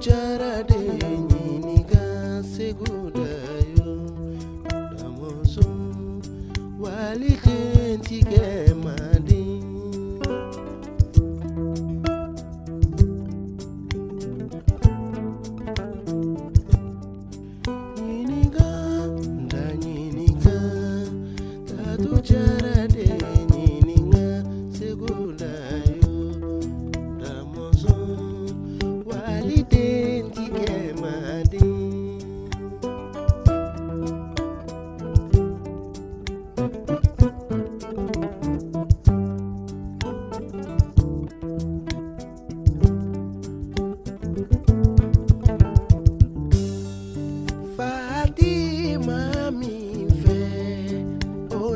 just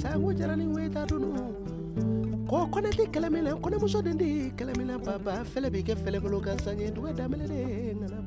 sango jaranin ta dunu. Ko kɔnɛti kɛlɛ min na kɔnɛmuso den di kɛlɛ min na baba fɛlɛ b'i kɛ fɛlɛbolo gansan ye duga daminɛ de ŋana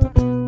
bawulanda